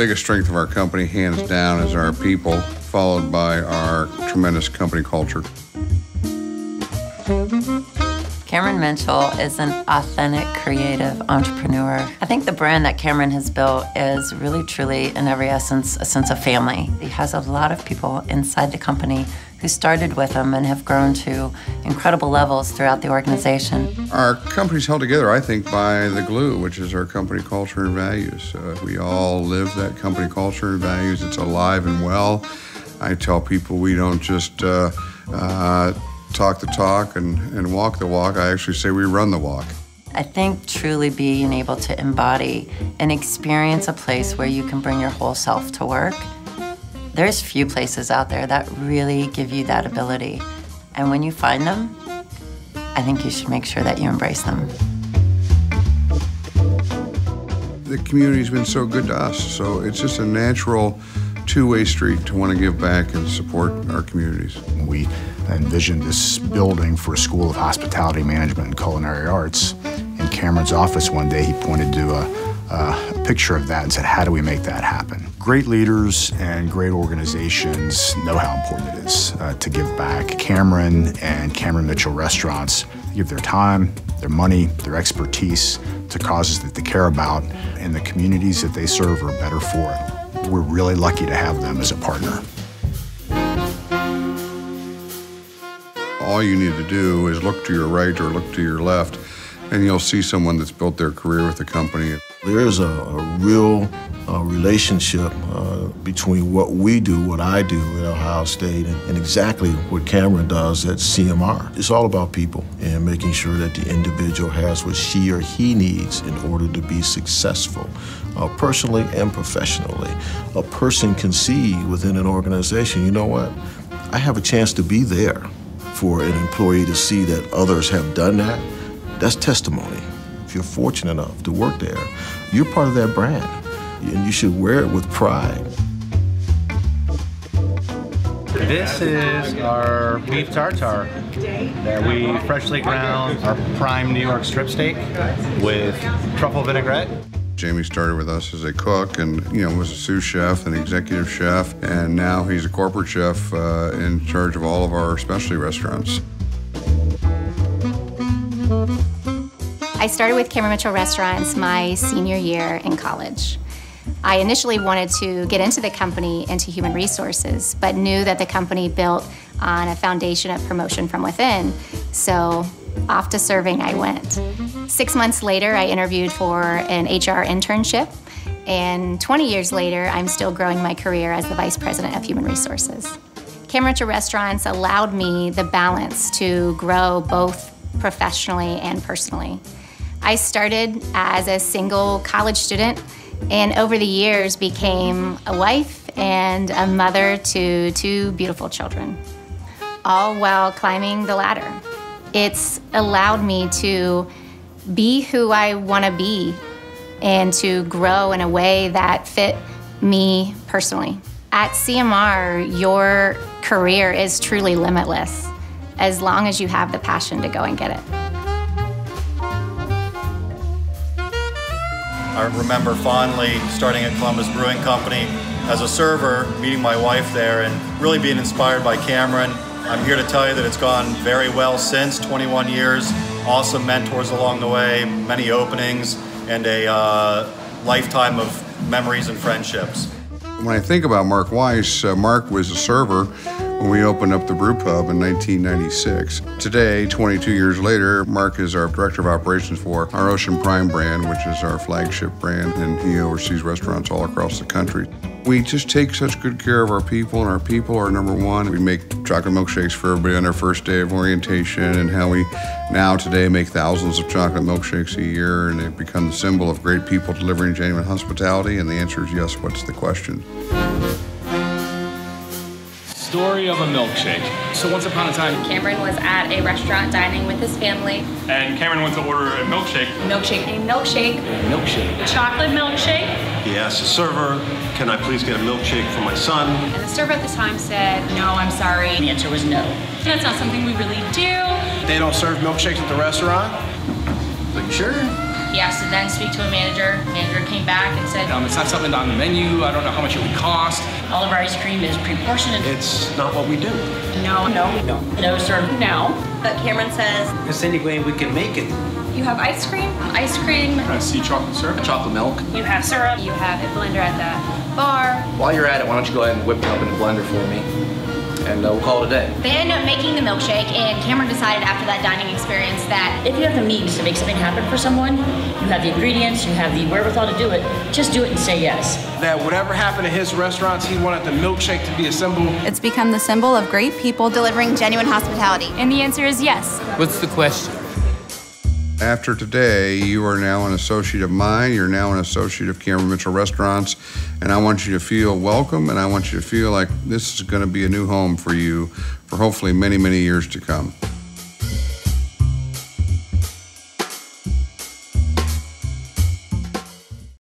biggest strength of our company, hands down, is our people, followed by our tremendous company culture. Cameron Mitchell is an authentic, creative entrepreneur. I think the brand that Cameron has built is really, truly, in every essence, a sense of family. He has a lot of people inside the company who started with him and have grown to incredible levels throughout the organization. Our company's held together, I think, by the glue, which is our company culture and values. Uh, we all live that company culture and values. It's alive and well. I tell people we don't just uh, uh, talk the talk and, and walk the walk. I actually say we run the walk. I think truly being able to embody and experience a place where you can bring your whole self to work, there's few places out there that really give you that ability. And when you find them, I think you should make sure that you embrace them. The community's been so good to us, so it's just a natural two-way street to want to give back and support our communities. We envisioned this building for a School of Hospitality Management and Culinary Arts. In Cameron's office one day, he pointed to a, a picture of that and said, how do we make that happen? Great leaders and great organizations know how important it is uh, to give back. Cameron and Cameron Mitchell Restaurants give their time, their money, their expertise to causes that they care about, and the communities that they serve are better for it we're really lucky to have them as a partner. All you need to do is look to your right or look to your left, and you'll see someone that's built their career with the company. There is a, a real uh, relationship uh, between what we do, what I do at Ohio State, and, and, exactly what Cameron does at CMR. It's all about people and making sure that the individual has what she or he needs in order to be successful, uh, personally and professionally. A person can see within an organization, you know what, I have a chance to be there for an employee to see that others have done that. That's testimony. If you're fortunate enough to work there, you're part of that brand and you should wear it with pride. This is our beef tartare that we freshly ground our prime New York strip steak with truffle vinaigrette. Jamie started with us as a cook and, you know, was a sous chef and executive chef, and now he's a corporate chef uh, in charge of all of our specialty restaurants. I started with Cameron Mitchell Restaurants my senior year in college. I initially wanted to get into the company into human resources, but knew that the company built on a foundation of promotion from within. So off to serving I went. Six months later, I interviewed for an HR internship. And 20 years later, I'm still growing my career as the Vice President of Human Resources. Cameron Mitchell Restaurants allowed me the balance to grow both professionally and personally. I started as a single college student and over the years became a wife and a mother to two beautiful children, all while climbing the ladder. It's allowed me to be who I want to be and to grow in a way that fit me personally. At CMR, your career is truly limitless as long as you have the passion to go and get it. I remember fondly starting at Columbus Brewing Company as a server, meeting my wife there, and really being inspired by Cameron. I'm here to tell you that it's gone very well since 21 years. Awesome mentors along the way, many openings, and a uh, lifetime of memories and friendships. When I think about Mark Weiss, uh, Mark was a server when we opened up the brew pub in 1996. Today, 22 years later, Mark is our director of operations for our Ocean Prime brand, which is our flagship brand, and he oversees restaurants all across the country. We just take such good care of our people, and our people are number one. We make chocolate milkshakes for everybody on their first day of orientation, and how we now today make thousands of chocolate milkshakes a year, and they've become the symbol of great people delivering genuine hospitality. And the answer is yes. What's the question? Story of a milkshake. So once upon a time, Cameron was at a restaurant dining with his family. And Cameron went to order a milkshake. Milkshake. A milkshake. A milkshake. Chocolate milkshake. He asked the server, can I please get a milkshake for my son? And the server at the time said, no, I'm sorry. The answer was no. That's not something we really do. They don't serve milkshakes at the restaurant? Are you sure? He asked to then speak to a manager. Manager came back and said, Um, it's not something on the menu. I don't know how much it would cost. All of our ice cream is pre-portioned. It's not what we do. No, no, no. No, sir. No. but Cameron says, Is there any way we can make it? you have ice cream? Ice cream. Uh, sea chocolate syrup. Chocolate milk. You have syrup. You have a blender at the bar. While you're at it, why don't you go ahead and whip it up in a blender for me? And uh, we'll call it a day. They ended up making the milkshake, and Cameron decided after that dining experience that If you have the means to make something happen for someone, you have the ingredients, you have the wherewithal to do it, just do it and say yes. That whatever happened to his restaurants, he wanted the milkshake to be a symbol. It's become the symbol of great people delivering genuine hospitality. And the answer is yes. What's the question? After today, you are now an associate of mine. You're now an associate of Cameron Mitchell Restaurants. And I want you to feel welcome and I want you to feel like this is going to be a new home for you for hopefully many, many years to come.